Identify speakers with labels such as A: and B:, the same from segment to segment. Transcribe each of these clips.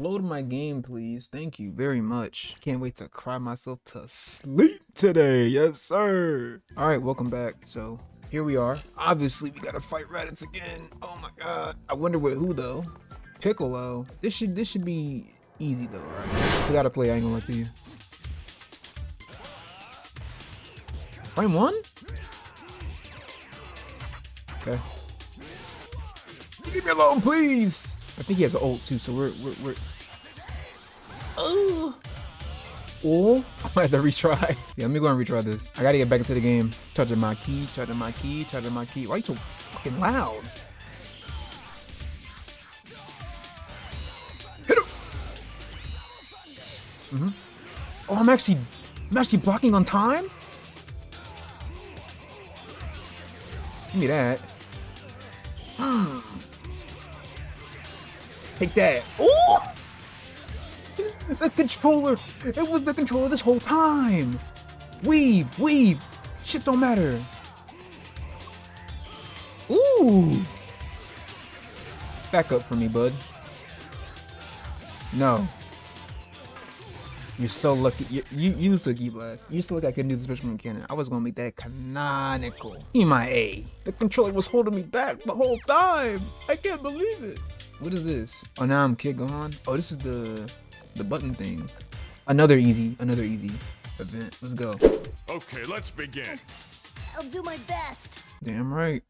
A: Load my game, please. Thank you very much. Can't wait to cry myself to sleep today. Yes, sir. All right, welcome back. So here we are. Obviously, we gotta fight Raditz again. Oh my god. I wonder with who though. Piccolo. This should this should be easy though, right? We gotta play. I ain't gonna lie to you. Frame one. Okay. Leave me alone, please. I think he has an ult too, so we're we're we're. Oh. Oh, I might have to retry. Yeah, let me go and retry this. I gotta get back into the game. Charging my ki, charging my ki, charging my ki. Why are you so fucking loud? Hit him. Mm-hmm. Oh, I'm actually, I'm actually blocking on time. Give me that. Hmm. Take that. Oh! The controller! It was the controller this whole time! Weave! Weave! Shit don't matter! Ooh! Back up for me, bud. No. You're so lucky. You, you, you used to keep last. You used to look like I could do the special move cannon. I was gonna make that canonical. E my A. The controller was holding me back the whole time. I can't believe it. What is this? Oh, now I'm Kid Gohan. Oh, this is the the button thing. Another easy, another easy event. Let's go.
B: Okay, let's begin.
C: I'll do my best.
A: Damn right.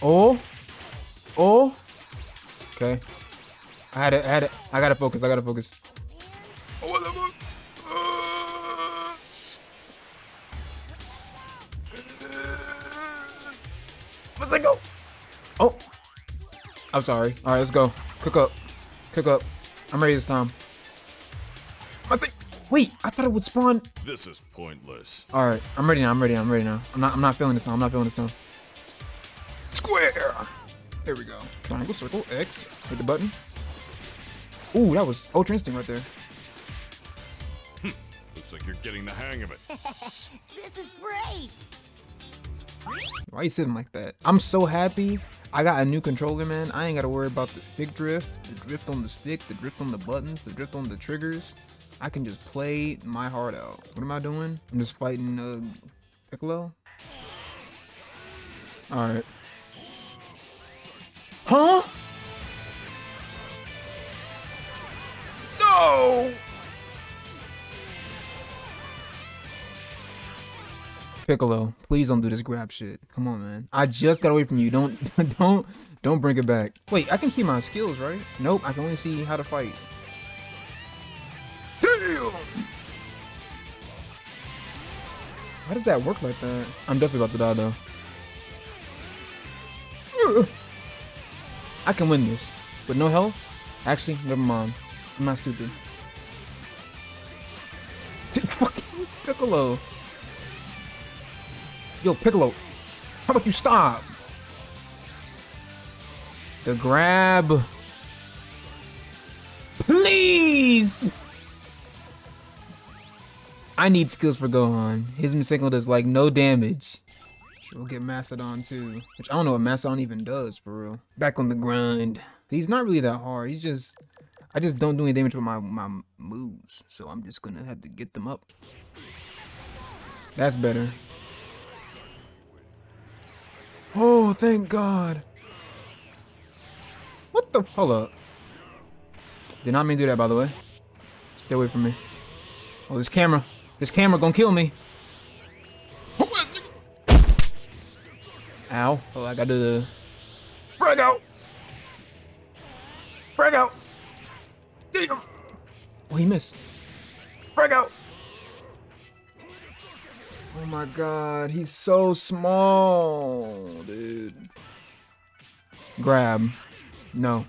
A: Oh, oh. Okay. I had it. I had it. I gotta focus. I gotta focus. Oh, what the fuck? Let's go. Oh. I'm sorry. All right, let's go. Cook up. Cook up. I'm ready this time. I think. Wait, I thought it would spawn.
B: This is pointless.
A: All right, I'm ready now. I'm ready. I'm ready now. I'm not. I'm not feeling this now. I'm not feeling this now. Square. There we go. Triangle, circle, X. Hit the button. Ooh, that was Ultra Instinct right there.
B: Hmm, looks like you're getting the hang of it.
C: This is great.
A: Why are you sitting like that? I'm so happy. I got a new controller, man. I ain't gotta worry about the stick drift, the drift on the stick, the drift on the buttons, the drift on the triggers. I can just play my heart out. What am I doing? I'm just fighting uh, Piccolo. All right. Huh? No! Piccolo, please don't do this grab shit. Come on, man. I just got away from you. Don't, don't, don't bring it back. Wait, I can see my skills, right? Nope, I can only see how to fight. Damn! How does that work like that? I'm definitely about to die though. I can win this. With no health? Actually, never mind. I'm not stupid. Fucking Piccolo. Yo, Piccolo, how about you stop? The grab. Please! I need skills for Gohan. His Masenko does like no damage. We'll get Mastodon too. Which I don't know what Mastodon even does for real. Back on the grind. He's not really that hard. He's just I just don't do any damage with my, my moves. So I'm just gonna have to get them up. That's better. Thank God. What the? Hold up. Did not mean to do that, by the way. Stay away from me. Oh, this camera. This camera gonna kill me. Ow. Oh, I gotta do the... Frag out! Frag out! Damn! Oh, he missed. Oh my god, he's so small, dude. Grab. No.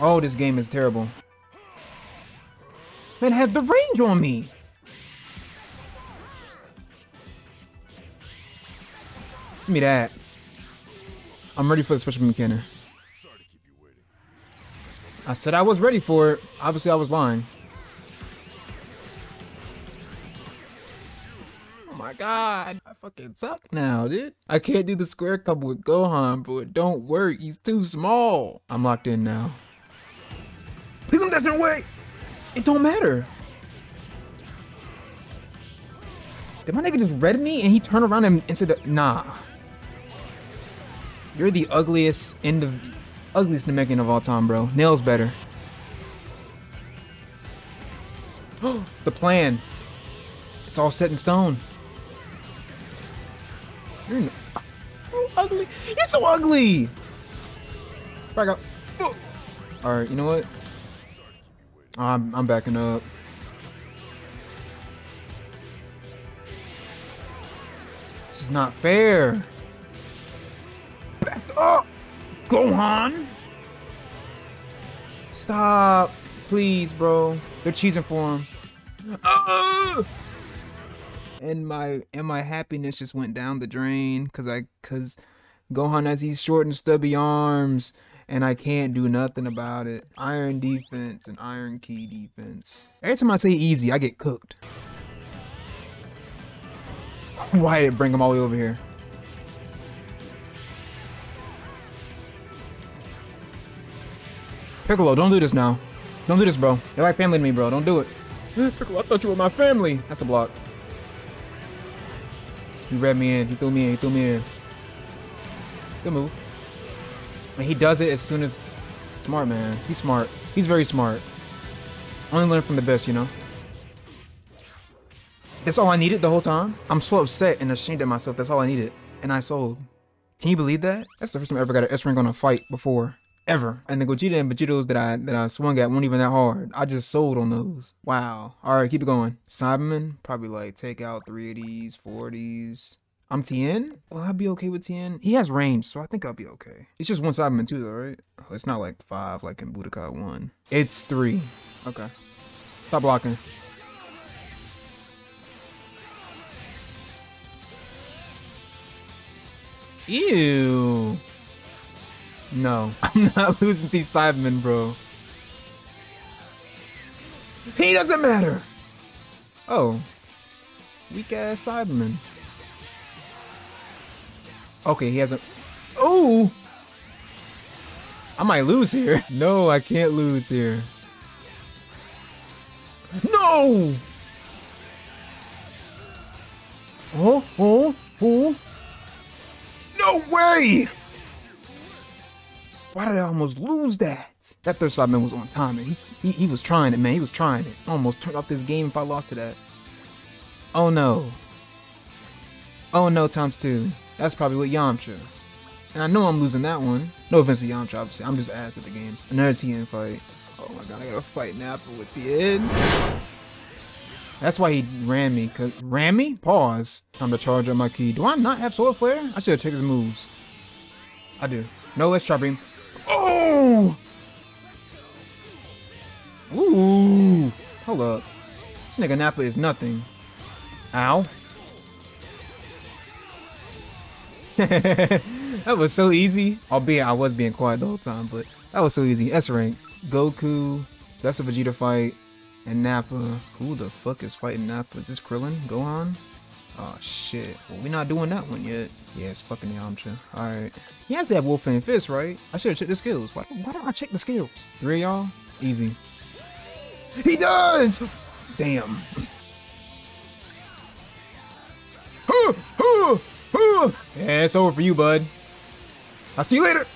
A: Oh, this game is terrible. Man, has the range on me. Give me that. I'm ready for the special
B: waiting.
A: I said I was ready for it. Obviously, I was lying. My god. I fucking suck now, dude. I can't do the square combo with Gohan, but don't work. He's too small. I'm locked in now. Please don't different way. It don't matter. Did my nigga just read me and he turned around and instead of nah. You're the ugliest end of ugliest Namekian of all time, bro. Nails better. the plan. It's all set in stone. You're so ugly. You're so ugly. Back up. All right, you know what? I'm I'm backing up. This is not fair. Back up, Gohan. Stop, please, bro. They're cheesing for him. Ah! And my and my happiness just went down the drain because I because Gohan has these short and stubby arms and I can't do nothing about it. Iron defense and iron ki defense. Every time I say easy, I get cooked. Why did it bring him all the way over here? Piccolo, don't do this now. Don't do this, bro. You're like family to me, bro. Don't do it. Piccolo, I thought you were my family. That's a block. He read me in. He threw me in. He threw me in. Good move. And he does it as soon as... Smart, man. He's smart. He's very smart. Only learn from the best, you know? That's all I needed the whole time? I'm so upset and ashamed of myself. That's all I needed. And I sold. Can you believe that? That's the first time I ever got an S rank on a fight before. Ever. And the Gogeta and Vegetos that I that I swung at weren't even that hard. I just sold on those. Wow. Alright, keep it going. Saibaman, probably like take out three of these, four of these. I'm Tien? Well, I'll be okay with Tien. He has range, so I think I'll be okay. It's just one Saibaman too, though, right? It's not like five like in Budokai 1. It's three. Okay. Stop blocking. Ew. No, I'm not losing these Saibamen, bro. He doesn't matter. Oh. Weak ass Saibaman. Okay, he hasn't. Oh! I might lose here. No, I can't lose here. No! Oh, oh, oh. No way! Why did I almost lose that? That third side man was on time, man. He, he, he was trying it, man. He was trying it. Almost turned off this game if I lost to that. Oh no. Oh no, times two. That's probably with Yamcha. And I know I'm losing that one. No offense to Yamcha, obviously. I'm just ass at the game. Another Tien fight. Oh my god, I gotta fight Nappa with Tien. That's why he ran me. Cause ran me? Pause. Time to charge up my ki. Do I not have Solar Flare? I should have checked his moves. I do. No, let's try beam. Oh! Ooh! Hold up. This nigga Nappa is nothing. Ow. that was so easy. Albeit I was being quiet the whole time, but that was so easy. S rank. Goku. That's a Vegeta fight. And Nappa. Who the fuck is fighting Nappa? Is this Krillin? Gohan? Oh shit. Well, we're not doing that one yet. Yeah, it's fucking Yamcha. Alright. He has that Wolf Fang Fist, right? I should have checked the skills. Why, why don't I check the skills? Three y'all? Easy. He does! Damn. yeah, it's over for you, bud. I'll see you later.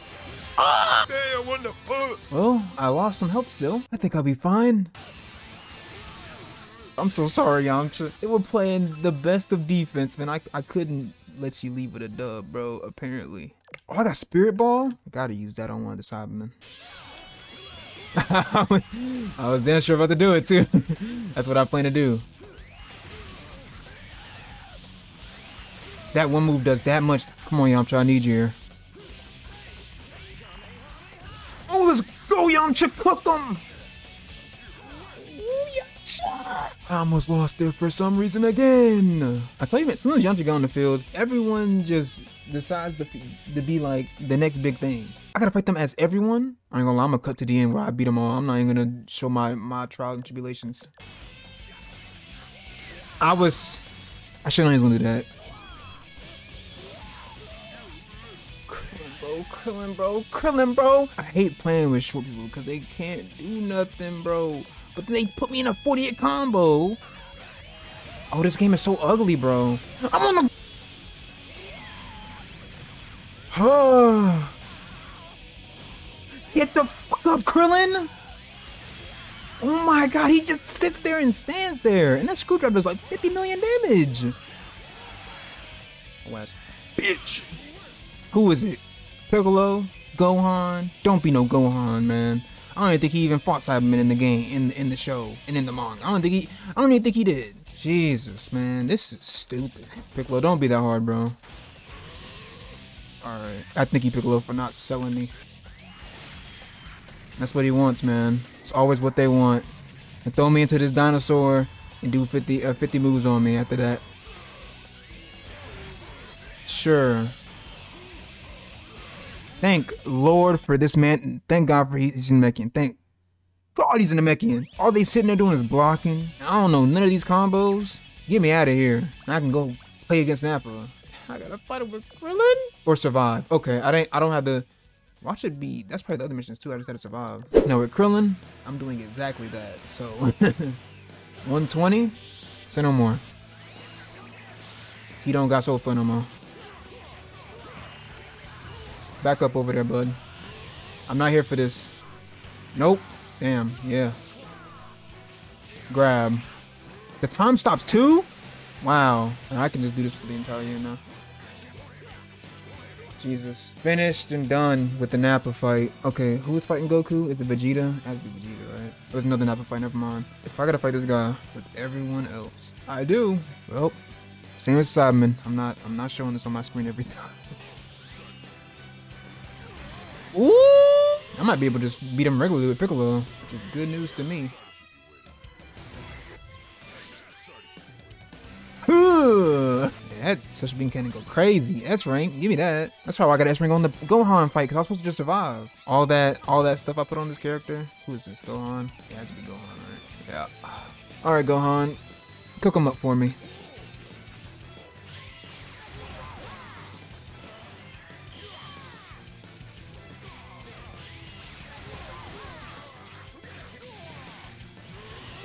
A: Ah!
B: Damn, what the fuck?
A: Well, I lost some health still. I think I'll be fine. I'm so sorry, Yamcha. They were playing the best of defense, man. I, I couldn't let you leave with a dub, bro, apparently. Oh, I got Spirit Ball? I gotta use that on one of the Saibamen. I was, I was damn sure about to do it, too. That's what I plan to do. That one move does that much. Come on, Yamcha, I need you here. Oh, let's go, Yamcha, cook them! I almost lost there for some reason again. I tell you, as soon as Yamcha got on the field, everyone just decides to, to be like the next big thing. I gotta fight them as everyone. I ain't gonna lie, I'm gonna cut to the end where I beat them all. I'm not even gonna show my, my trials and tribulations. I was... I shouldn't even do that. Krillin, bro. Krillin, bro. I hate playing with short people because they can't do nothing, bro. But then they put me in a 48 combo. Oh, this game is so ugly, bro. I'm on the. Get the fuck up, Krillin! Oh my god, he just sits there and stands there. And that screwdriver does like 50 million damage. West. Bitch. Who is it? Piccolo? Gohan? Don't be no Gohan, man. I don't even think he even fought Saibaman in the game, in in the show, and in the manga. I don't think he. I don't even think he did. Jesus, man, this is stupid. Piccolo, don't be that hard, bro. All right, I think he Piccolo for not selling me. That's what he wants, man. It's always what they want. And throw me into this dinosaur and do 50, uh, 50 moves on me after that. Sure. Thank Lord for this man. Thank God for he's a Namekian. Thank God he's a Namekian. All they sitting there doing is blocking. I don't know none of these combos. Get me out of here. I can go play against Nappa. I gotta fight with Krillin or survive. Okay, I don't. I don't have to. Watch it be. That's probably the other missions too. I just had to survive. Now with Krillin, I'm doing exactly that. So 120. Say no more. He don't got so fun no more. Back up over there, bud. I'm not here for this. Nope. Damn. Yeah. Grab. The time stops too? Wow. And I can just do this for the entire year now. Jesus. Finished and done with the Nappa fight. Okay, who's fighting Goku? Is it Vegeta? It has to be Vegeta, right? There's another Nappa fight, never mind. If I gotta fight this guy with everyone else, I do. Well, same as Saibaman. I'm not I'm not showing this on my screen every time. Ooh! I might be able to just beat him regularly with Piccolo, which is good news to me. that Special Beam Cannon go crazy. S rank, give me that. That's why I got S rank on the Gohan fight because I was supposed to just survive. All that, all that stuff I put on this character. Who is this? Gohan? Yeah, it has to be Gohan, right? Yeah. All right, Gohan, cook him up for me.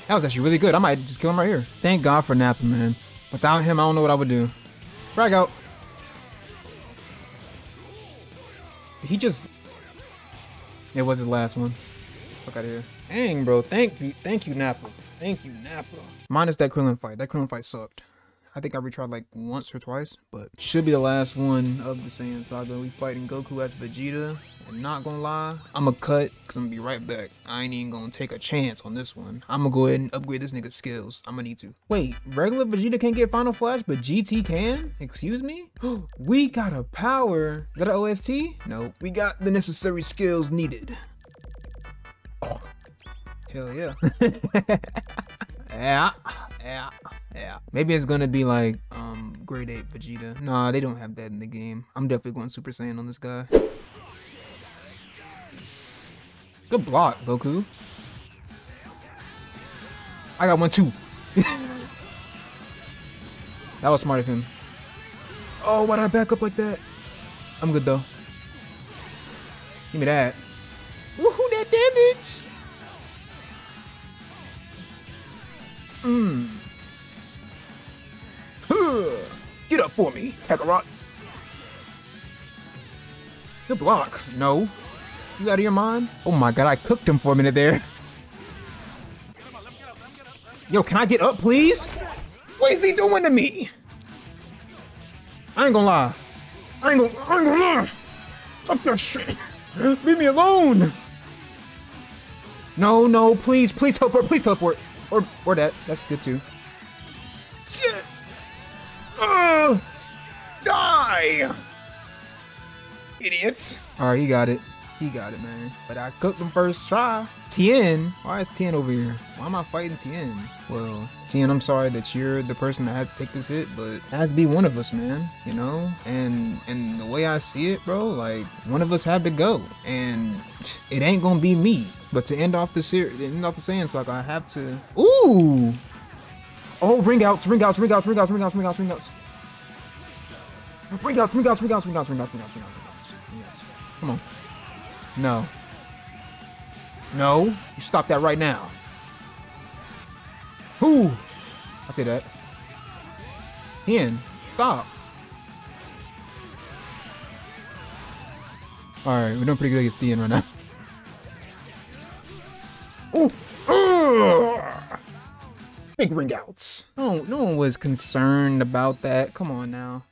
A: That was actually really good. I might just kill him right here. Thank God for Nappa, man. Without him, I don't know what I would do. Frag out. He just... It was the last one. Fuck out of here. Dang, bro. Thank you. Thank you, Nappa. Thank you, Nappa. Minus that Krillin fight. That Krillin fight sucked. I think I retried like once or twice, but should be the last one of the Saiyan Saga. We fighting Goku as Vegeta. And not gonna lie, I'ma cut because I'm gonna be right back. I ain't even gonna take a chance on this one. I'm gonna go ahead and upgrade this nigga's skills. I'm gonna need to. Wait, regular Vegeta can't get Final Flash, but GT can? Excuse me? we got a power. Got an OST? No, we got the necessary skills needed. Oh. Hell yeah. yeah, yeah, yeah. Maybe it's gonna be like um Great Ape Vegeta. Nah, they don't have that in the game. I'm definitely going Super Saiyan on this guy. Good block, Goku. I got one too. that was smart of him. Oh, why did I back up like that? I'm good though. Give me that. Mmm. Get up for me, Kakarot. Good block. No. You out of your mind? Oh my god, I cooked him for a minute there. Yo, can I get up, please? What is he doing to me? I ain't gonna lie. I ain't gonna, I ain't gonna lie. Fuck that shit. Leave me alone. No, no, please, please teleport, please teleport. Or, or that, that's good too. Shit. Uh, die. Idiots. All right, he got it. He got it, man. But I cooked him first try. Tien, why is Tien over here? Why am I fighting Tien? Well, Tien, I'm sorry that you're the person that had to take this hit, but it has to be one of us, man. You know? And and the way I see it, bro, like one of us had to go. And it ain't gonna be me. But to end off the series end off the saying, so like I have to Ooh! Oh, ring outs, ring outs, ring outs, ring outs, ring outs, ring outs, ring outs. Ring out, ring out, ring out, ring out, ring out. ring outs, ring outs, ring outs. Come on. No. No. You stop that right now. Who? I did that. Tien, stop. Alright, we're doing pretty good against Tien right now. Ugh! Big ring outs. No, no one was concerned about that. Come on now.